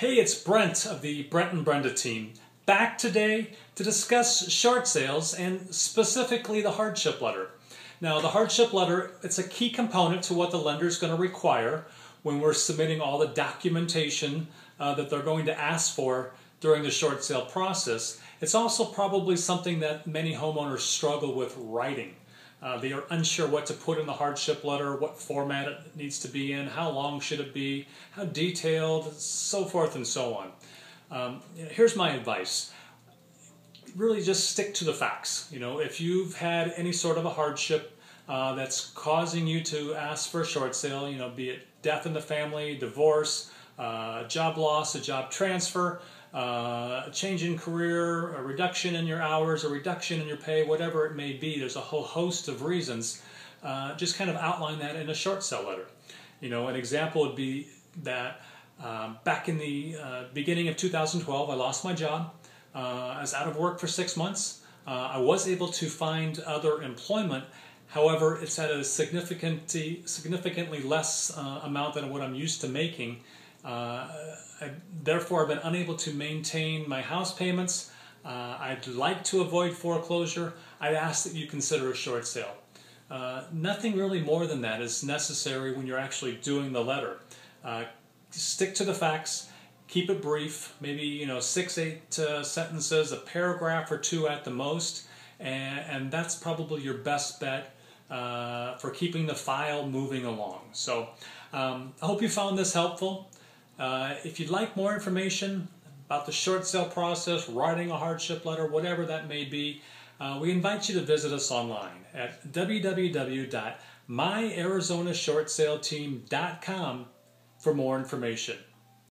Hey, it's Brent of the Brent and Brenda team, back today to discuss short sales and specifically the hardship letter. Now, the hardship letter, it's a key component to what the lender is going to require when we're submitting all the documentation uh, that they're going to ask for during the short sale process. It's also probably something that many homeowners struggle with writing. Uh, they are unsure what to put in the hardship letter, what format it needs to be in, how long should it be, how detailed, so forth and so on. Um, here's my advice. Really just stick to the facts. You know, if you've had any sort of a hardship uh, that's causing you to ask for a short sale, you know, be it death in the family, divorce, uh, job loss, a job transfer, uh, a change in career, a reduction in your hours, a reduction in your pay, whatever it may be. There's a whole host of reasons. Uh, just kind of outline that in a short sale letter. You know, an example would be that um, back in the uh, beginning of 2012, I lost my job. Uh, I was out of work for six months. Uh, I was able to find other employment. However, it's at a significantly, significantly less amount than what I'm used to making. Uh, I, therefore, I've been unable to maintain my house payments. Uh, I'd like to avoid foreclosure. I'd ask that you consider a short sale. Uh, nothing really more than that is necessary when you're actually doing the letter. Uh, stick to the facts, keep it brief, maybe you know six, eight uh, sentences, a paragraph or two at the most, and, and that's probably your best bet uh, for keeping the file moving along. So um, I hope you found this helpful. Uh, if you'd like more information about the short sale process, writing a hardship letter, whatever that may be, uh, we invite you to visit us online at www.myArizonaShortSaleTeam.com for more information.